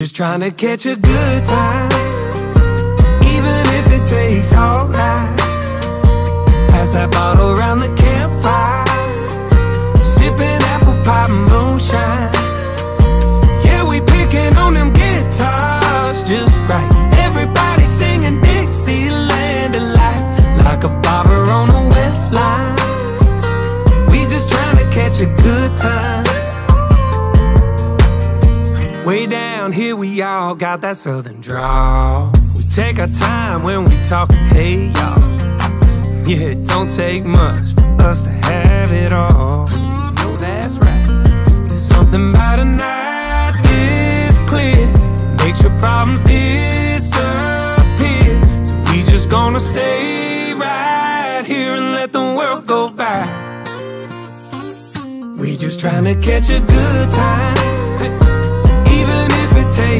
Just trying to catch a good time, even if it takes all night. Pass that bottle around the campfire, sipping apple pie moonshine. Yeah, we picking on them guitars just right. Everybody singing Dixieland delight, like a bobber on a wet line. We just trying to catch a good time. Way down here, we all got that southern drawl. We take our time when we talking, hey y'all. Yeah, it don't take much for us to have it all. No, that's right. There's something about a night this clear, makes your problems disappear. So we just gonna stay right here and let the world go by. We just trying to catch a good time